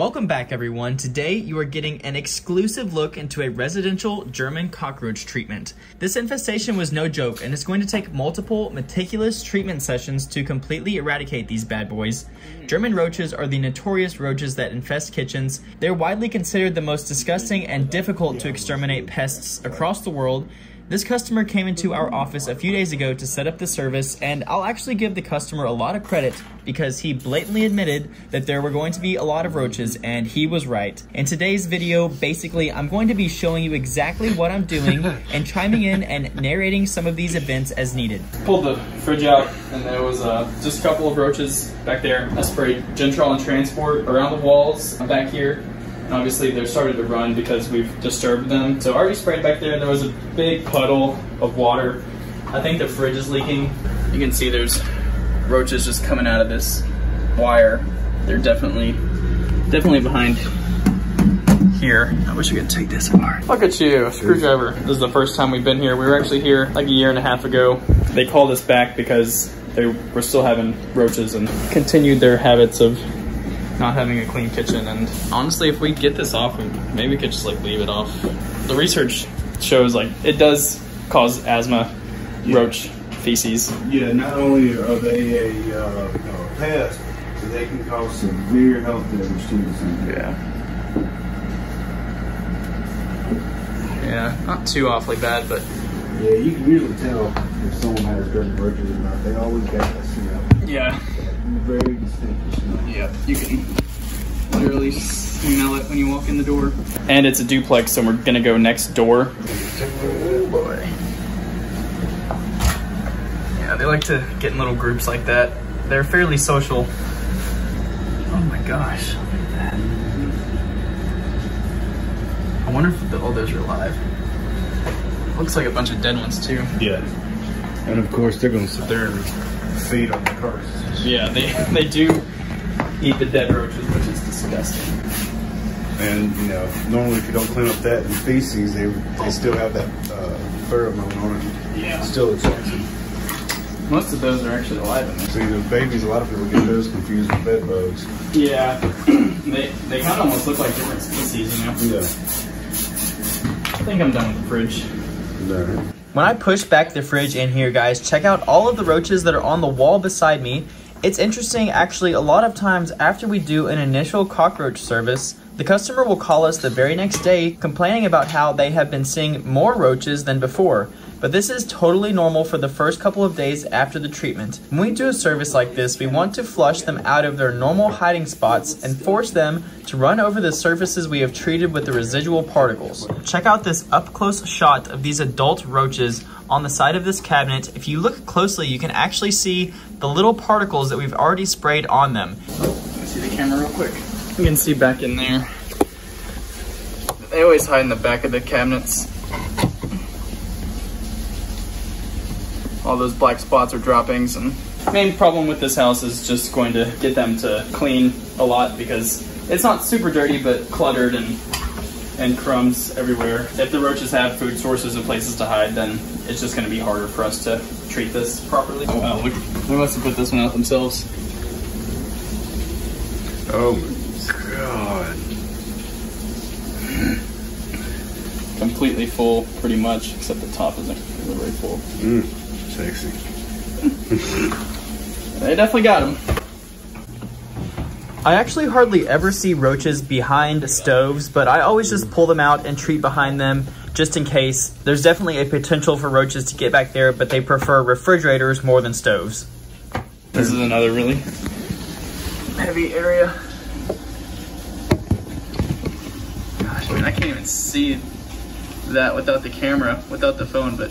Welcome back everyone. Today you are getting an exclusive look into a residential German cockroach treatment. This infestation was no joke and it's going to take multiple meticulous treatment sessions to completely eradicate these bad boys. German roaches are the notorious roaches that infest kitchens. They're widely considered the most disgusting and difficult to exterminate pests across the world this customer came into our office a few days ago to set up the service, and I'll actually give the customer a lot of credit because he blatantly admitted that there were going to be a lot of roaches, and he was right. In today's video, basically, I'm going to be showing you exactly what I'm doing and chiming in and narrating some of these events as needed. Pulled the fridge out, and there was uh, just a couple of roaches back there. I sprayed Gentrol and Transport around the walls back here and obviously they're starting to run because we've disturbed them. So I already sprayed back there and there was a big puddle of water. I think the fridge is leaking. You can see there's roaches just coming out of this wire. They're definitely, definitely behind here. I wish I could take this apart. Look at you, screwdriver. This is the first time we've been here. We were actually here like a year and a half ago. They called us back because they were still having roaches and continued their habits of not having a clean kitchen. And honestly, if we get this off, we maybe we could just like leave it off. The research shows like it does cause asthma, yeah. roach feces. Yeah, not only are they a, uh, a pest, but they can cause severe health damage to the Yeah. Yeah, not too awfully bad, but yeah, you can usually tell if someone has dirty roaches or not. They always got that smell. Yeah. Very distinct smell. Yeah, you can literally smell it when you walk in the door. And it's a duplex, so we're gonna go next door. Oh boy. Yeah, they like to get in little groups like that. They're fairly social. Oh my gosh, look at that. I wonder if the, all those are alive. Looks like a bunch of dead ones too. Yeah. And of course they're gonna sit there and feed on the carcasses. Yeah, they, they do eat the dead roaches, which is disgusting. And you know, normally if you don't clean up that and feces, they they still have that uh, pheromone on it. Yeah. Still attractive. Most of those are actually alive in there. See, the babies, a lot of people get those confused with bed bugs. Yeah. they they kind of almost look like different species, you know? Yeah. I think I'm done with the fridge. When I push back the fridge in here, guys, check out all of the roaches that are on the wall beside me it's interesting, actually, a lot of times after we do an initial cockroach service, the customer will call us the very next day complaining about how they have been seeing more roaches than before. But this is totally normal for the first couple of days after the treatment. When we do a service like this, we want to flush them out of their normal hiding spots and force them to run over the surfaces we have treated with the residual particles. Check out this up-close shot of these adult roaches on the side of this cabinet. If you look closely, you can actually see the little particles that we've already sprayed on them. Let me see the camera real quick. You can see back in there. They always hide in the back of the cabinets. All those black spots are droppings and main problem with this house is just going to get them to clean a lot because it's not super dirty but cluttered and and crumbs everywhere. If the roaches have food sources and places to hide, then it's just going to be harder for us to treat this properly. Oh, wow, look, they must have put this one out themselves. Oh my god. Completely full, pretty much, except the top isn't really full. Mm, sexy. they definitely got them. I actually hardly ever see roaches behind stoves, but I always just pull them out and treat behind them just in case. There's definitely a potential for roaches to get back there, but they prefer refrigerators more than stoves. This is another really heavy area. Gosh, I mean, I can't even see that without the camera, without the phone, but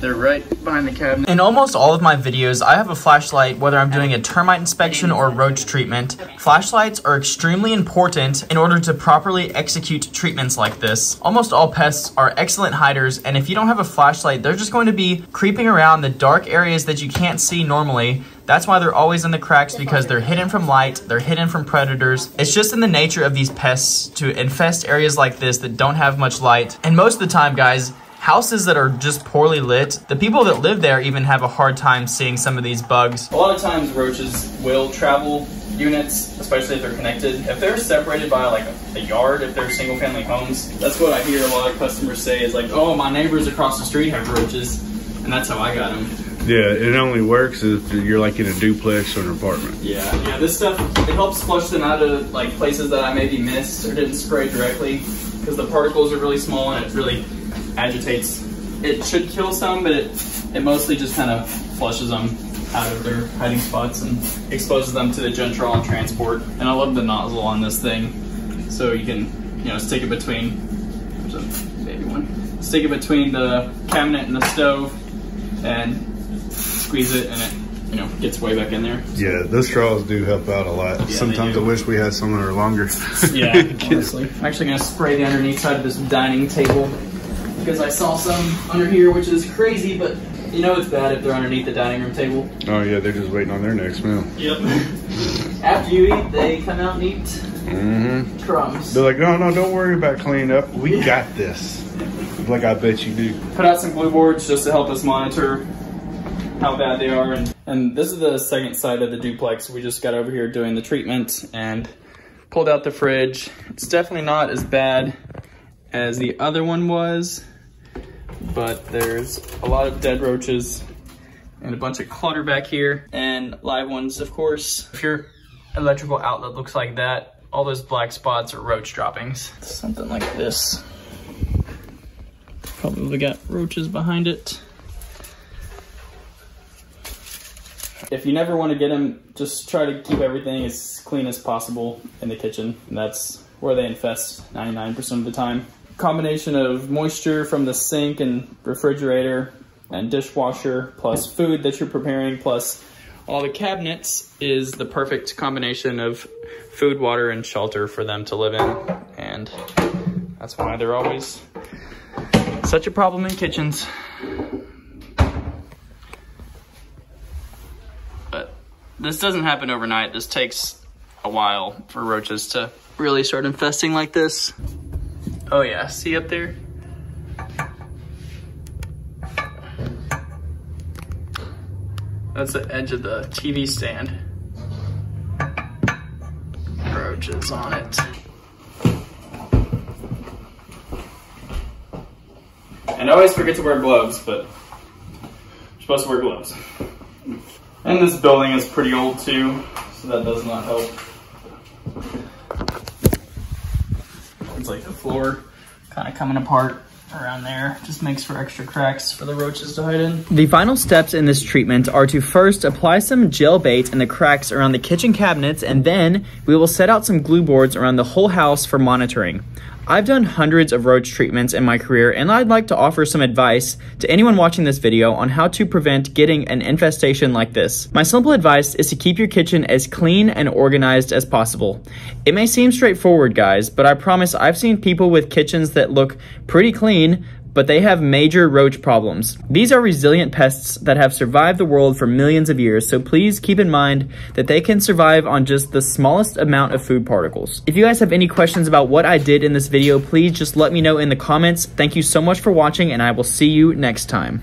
they're right behind the cabinet. In almost all of my videos, I have a flashlight whether I'm doing a termite inspection or roach treatment. Flashlights are extremely important in order to properly execute treatments like this. Almost all pests are excellent hiders, and if you don't have a flashlight, they're just going to be creeping around the dark areas that you can't see normally. That's why they're always in the cracks because they're hidden from light, they're hidden from predators. It's just in the nature of these pests to infest areas like this that don't have much light. And most of the time, guys, houses that are just poorly lit, the people that live there even have a hard time seeing some of these bugs. A lot of times roaches will travel units, especially if they're connected, if they're separated by like a, a yard, if they're single family homes, that's what I hear a lot of customers say is like, oh, my neighbors across the street have roaches, and that's how I got them. Yeah, it only works if you're like in a duplex or an apartment. Yeah, yeah. This stuff it helps flush them out of like places that I maybe missed or didn't spray directly because the particles are really small and it really agitates. It should kill some, but it it mostly just kind of flushes them out of their hiding spots and exposes them to the Gentrol and transport. And I love the nozzle on this thing, so you can you know stick it between. There's a baby one. Stick it between the cabinet and the stove, and squeeze it, and it you know gets way back in there. Yeah, those straws do help out a lot. they Sometimes I wish we had some that are longer. Yeah, honestly. I'm actually gonna spray the underneath side of this dining table because I saw some under here, which is crazy, but you know it's bad if they're underneath the dining room table. oh yeah, they're just waiting on their next meal. Yep. After you eat, they come out and eat Mm-hmm. crumbs. They're like, no, no, don't worry about cleaning up. We got this. Like I bet you do. Put out some glue boards just to help us monitor how bad they are. And, and this is the second side of the duplex. We just got over here doing the treatment and pulled out the fridge. It's definitely not as bad as the other one was, but there's a lot of dead roaches and a bunch of clutter back here and live ones, of course. If your electrical outlet looks like that, all those black spots are roach droppings. Something like this. Probably got roaches behind it. If you never want to get them, just try to keep everything as clean as possible in the kitchen. And that's where they infest 99% of the time. Combination of moisture from the sink and refrigerator and dishwasher plus food that you're preparing plus all the cabinets is the perfect combination of food, water, and shelter for them to live in. And that's why they're always such a problem in kitchens. But this doesn't happen overnight. This takes a while for roaches to really start infesting like this. Oh yeah, see up there? That's the edge of the TV stand. Roaches on it. And I always forget to wear gloves, but you're supposed to wear gloves. And this building is pretty old too, so that does not help. It's like the floor kind of coming apart around there. Just makes for extra cracks for the roaches to hide in. The final steps in this treatment are to first apply some gel bait in the cracks around the kitchen cabinets and then we will set out some glue boards around the whole house for monitoring. I've done hundreds of roach treatments in my career and I'd like to offer some advice to anyone watching this video on how to prevent getting an infestation like this. My simple advice is to keep your kitchen as clean and organized as possible. It may seem straightforward guys, but I promise I've seen people with kitchens that look pretty clean but they have major roach problems. These are resilient pests that have survived the world for millions of years, so please keep in mind that they can survive on just the smallest amount of food particles. If you guys have any questions about what I did in this video, please just let me know in the comments. Thank you so much for watching, and I will see you next time.